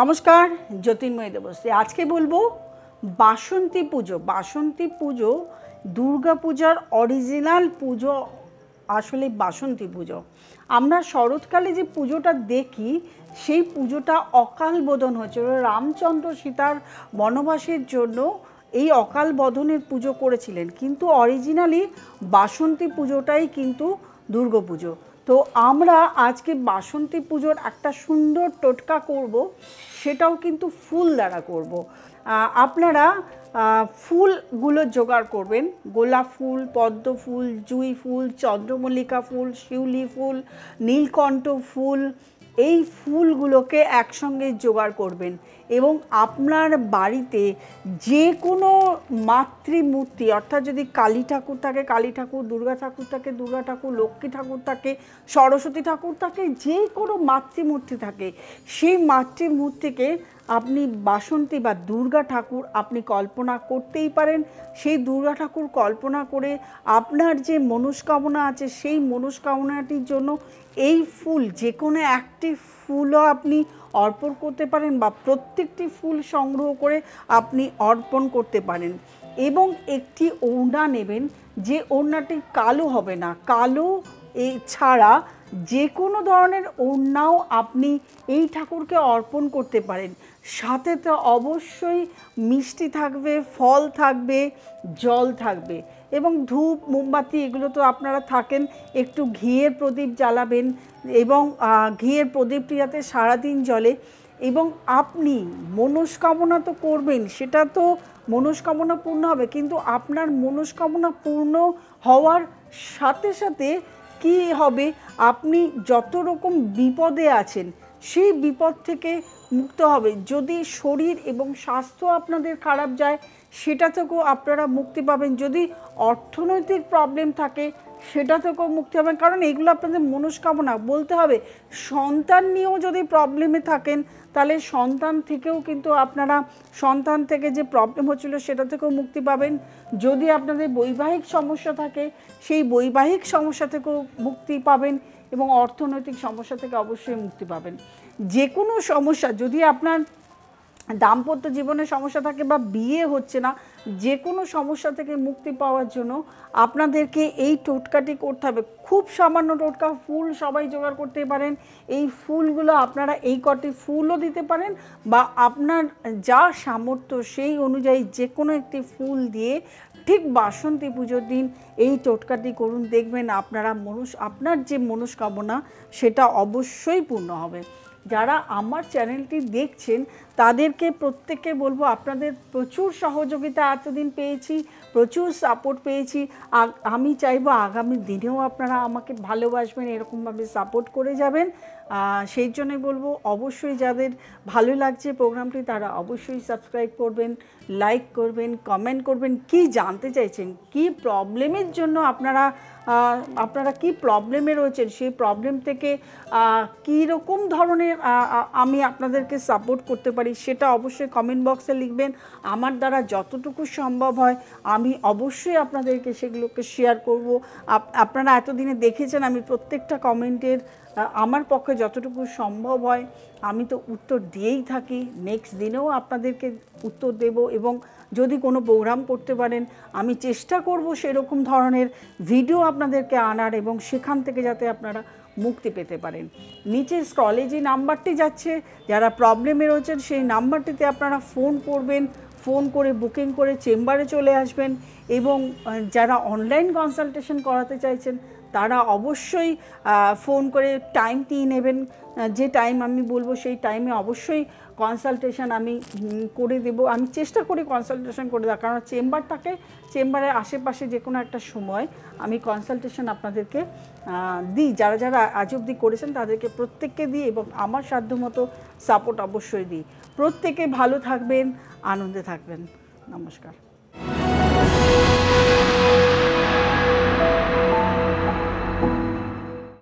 নমস্কার, জ্যোতির্ময় দেবশ্রী। আজকে বলব বাসন্তী পুজো। বাসন্তী পুজো, দুর্গা পূজার অরিজিনাল পুজো, আসলে বাসন্তী পুজো। আমরা শরৎকালে যে পুজোটা দেখি, সেই পুজোটা অকাল বোধন হয়েছিল রামচন্দ্র সীতার বনবাসের জন্য এই অকাল বোধনের পুজো করেছিলেন। কিন্তু অরিজিনালি বাসন্তী পুজোটাই কিন্তু দুর্গাপুজো তো আমরা আজকে বাসন্তী পুজোর একটা সুন্দর টোটকা করব, সেটাও কিন্তু ফুল দ্বারা করব। আপনারা ফুলগুলো জোগাড় করবেন। গোলাপ ফুল, পদ্ম ফুল, জুঁই ফুল, চন্দ্রমল্লিকা ফুল, শিউলি ফুল, নীলকণ্ঠ ফুল, এই ফুলগুলোকে একসঙ্গে জোগাড় করবেন। এবং আপনার বাড়িতে যে কোনো মাতৃমূর্তি, অর্থাৎ যদি কালী ঠাকুর থাকে, কালী ঠাকুর, দুর্গা ঠাকুর থাকে, দুর্গা ঠাকুর, লক্ষ্মী ঠাকুর থাকে, সরস্বতী ঠাকুর থাকে, যে কোনো মাতৃমূর্তি থাকে, সেই মাতৃমূর্তিকে আপনি বাসন্তী বা দুর্গা ঠাকুর আপনি কল্পনা করতেই পারেন। সেই দুর্গা ঠাকুর কল্পনা করে আপনার যে মনস্কামনা আছে, সেই মনস্কামনাটির জন্য এই ফুল, যে কোনো একটি ফুলও আপনি অর্পণ করতে পারেন বা প্রত্যেকটি ফুল সংগ্রহ করে আপনি অর্পণ করতে পারেন। এবং একটি ওড়না নেবেন, যে ওড়নাটি কালো হবে না। কালো এ ছাড়া যে কোনো ধরনের ওড়নাও আপনি এই ঠাকুরকে অর্পণ করতে পারেন। সাথে তো অবশ্যই মিষ্টি থাকবে, ফল থাকবে, জল থাকবে এবং ধূপ, মোমবাতি এগুলো তো আপনারা থাকেন, একটু ঘিয়ের প্রদীপ জ্বালাবেন এবং ঘিয়ের প্রদীপটি যাতে সারাদিন জ্বলে এবং আপনি মনস্কামনা তো করবেন, সেটা তো মনস্কামনা পূর্ণ হবে, কিন্তু আপনার মনস্কামনা পূর্ণ হওয়ার সাথে সাথে কি হবে? আপনি যত রকম বিপদে আছেন, সেই বিপদ থেকে মুক্ত হবে। যদি শরীর এবং স্বাস্থ্য আপনাদের খারাপ যায় সেটা থেকেও আপনারা মুক্তি পাবেন। যদি অর্থনৈতিক প্রবলেম থাকে সেটা থেকেও মুক্তি পাবেন। কারণ এগুলো আপনাদের মনস্কামনা। বলতে হবে, সন্তান নিয়েও যদি প্রবলেমে থাকেন, তাহলে সন্তান থেকেও কিন্তু আপনারা, সন্তান থেকে যে প্রবলেম হচ্ছিল, সেটা থেকেও মুক্তি পাবেন। যদি আপনাদের বৈবাহিক সমস্যা থাকে, সেই বৈবাহিক সমস্যা থেকেও মুক্তি পাবেন এবং অর্থনৈতিক সমস্যা থেকে অবশ্যই মুক্তি পাবেন। যে কোনো সমস্যা, যদি আপনার দাম্পত্য জীবনে সমস্যা থাকে বা বিয়ে হচ্ছে না যে কোনো সমস্যা থেকে মুক্তি পাওয়ার জন্য আপনাদেরকে এই টোটকাটি করতে হবে। খুব সামান্য টোটকা, ফুল সবাই জোগাড় করতে পারেন। এই ফুলগুলো আপনারা এই কটি ফুলও দিতে পারেন বা আপনার যা সামর্থ্য সেই অনুযায়ী যে কোনো একটি ফুল দিয়ে ঠিক বাসন্তী পুজোর দিন এই টোটকাটি করুন। দেখবেন আপনারা মনুষ আপনার যে মনস্কামনা সেটা অবশ্যই পূর্ণ হবে। যারা আমার চ্যানেলটি দেখছেন, তাদেরকে প্রত্যেককে বলব আপনাদের প্রচুর সহযোগিতা এতদিন পেয়েছি, প্রচুর সাপোর্ট পেয়েছি। আমি চাইব আগামী দিনেও আপনারা আমাকে ভালোবাসবেন, এরকমভাবে সাপোর্ট করে যাবেন। সেই জন্যই বলব অবশ্যই যাদের ভালো লাগছে প্রোগ্রামটি, তারা অবশ্যই সাবস্ক্রাইব করবেন লাইক করবেন কমেন্ট করবেন। কি জানতে চাইছেন? কি প্রবলেমের জন্য আপনারা আপনারা কি প্রবলেমে রয়েছেন? সেই প্রবলেম থেকে কী রকম ধরনের আমি আপনাদেরকে সাপোর্ট করতে পারি, সেটা অবশ্যই কমেন্ট বক্সে লিখবেন। আমার দ্বারা যতটুকু সম্ভব হয়, আমি অবশ্যই আপনাদেরকে সেগুলোকে শেয়ার করব। আপ- আপনারা এতদিনে দেখেছেন আমি প্রত্যেকটা কমেন্টের আমার পক্ষে যতটুকু সম্ভব হয়, আমি তো উত্তর দিয়েই থাকি। নেক্সট দিনেও আপনাদেরকে উত্তর দেব এবং যদি কোনো প্রোগ্রাম করতে পারেন, আমি চেষ্টা করব সেরকম ধরনের ভিডিও আপনাদেরকে আনার এবং সেখান থেকে যাতে আপনারা মুক্তি পেতে পারেন। নিচে স্ক্রলে যে নাম্বারটি যাচ্ছে, যারা প্রবলেমে রয়েছেন, সেই নাম্বারটিতে আপনারা ফোন করবেন ফোন করে বুকিং করে চেম্বারে চলে আসবেন এবং যারা অনলাইন কনসালটেশন করাতে চাইছেন তারা অবশ্যই ফোন করে টাইম নিয়ে নেবেন। যে টাইম আমি বলব সেই টাইমে অবশ্যই কনসালটেশন আমি করে দেব। আমি চেষ্টা করি কনসালটেশন করে দেওয়ার। কারণ চেম্বারটাকে, চেম্বারের আশেপাশে যে কোনো একটা সময় আমি কনসালটেশন আপনাদেরকে দিই। যারা যারা আজ অবধি করেছেন তাদেরকে প্রত্যেককে দিই এবং আমার সাধ্যমতো সাপোর্ট অবশ্যই দিই। প্রত্যেকে ভালো থাকবেন, আনন্দে থাকবেন। নমস্কার।